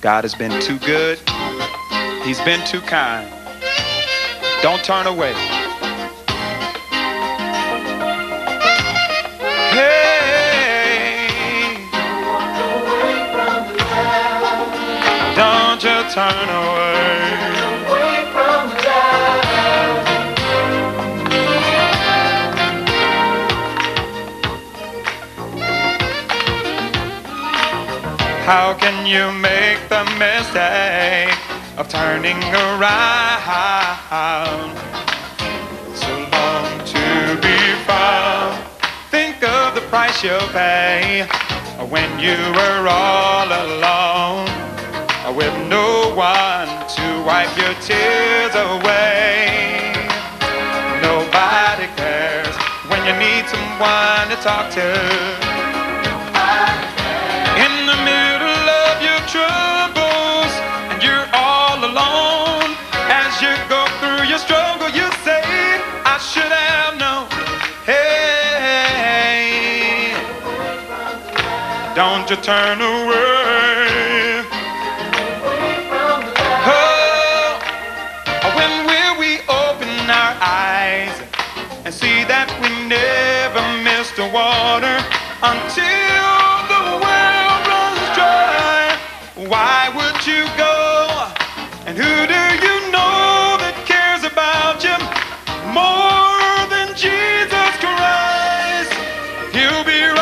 God has been too good. He's been too kind. Don't turn away. Hey, don't you turn away. How can you make the mistake of turning around? So long to be found. Think of the price you'll pay when you were all alone with no one to wipe your tears away. Nobody cares when you need someone to talk to. Don't you turn away. Oh, when will we open our eyes and see that we never missed the water until the well runs dry? Why would you go? And who do you know that cares about you more than Jesus Christ? He'll be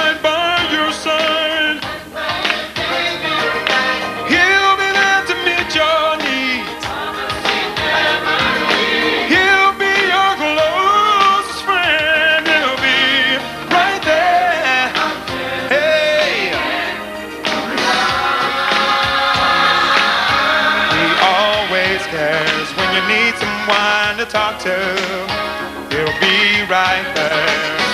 cares when you need someone to talk to. He'll be right there.